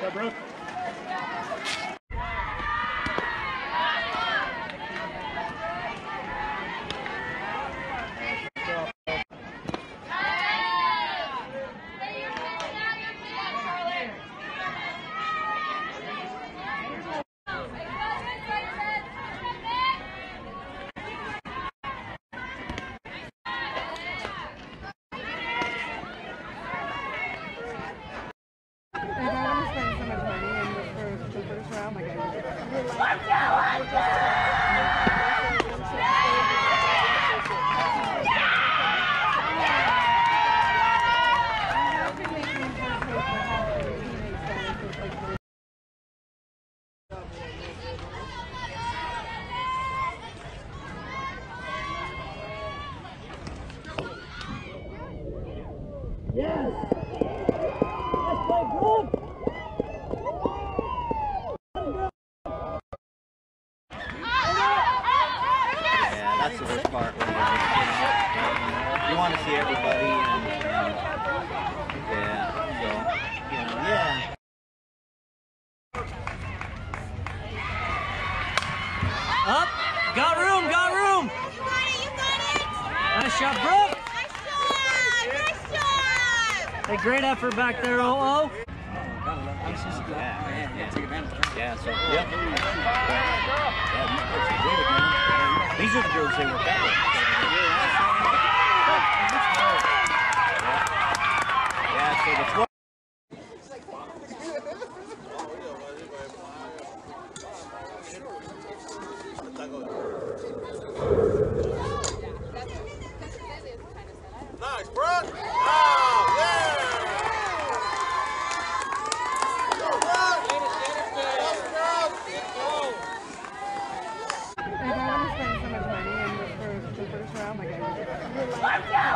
Go, bro. I you, want to see everybody, and, and yeah, so you know, yeah. Up. Got room, got room. You got it, you got it. Nice shot, Brooke. Hey, great effort back there, oh, oh. OO. Yeah, yeah, yeah. So, yep. Yeah, these girls are good, man. These are the girls they were out Yeah!